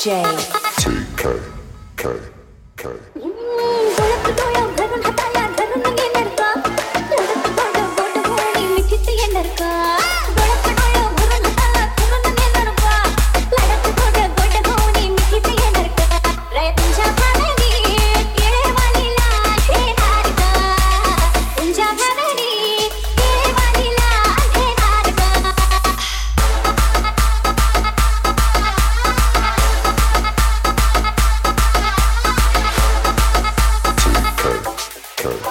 J. T K K K. Curse.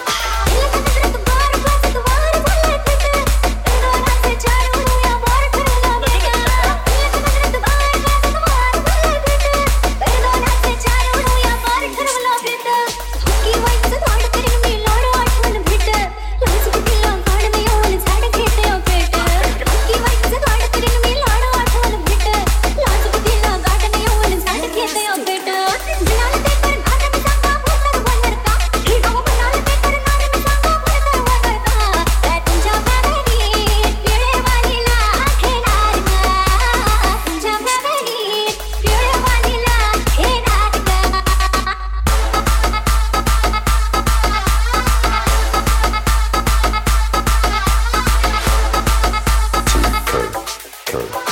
Massacre.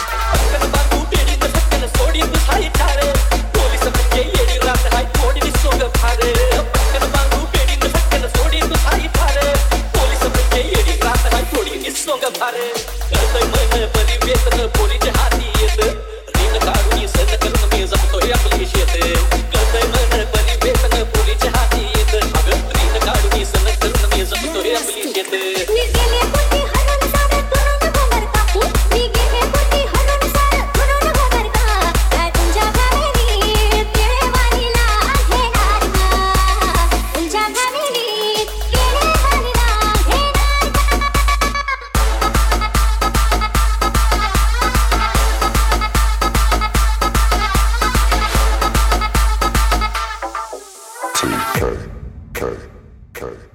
K, K.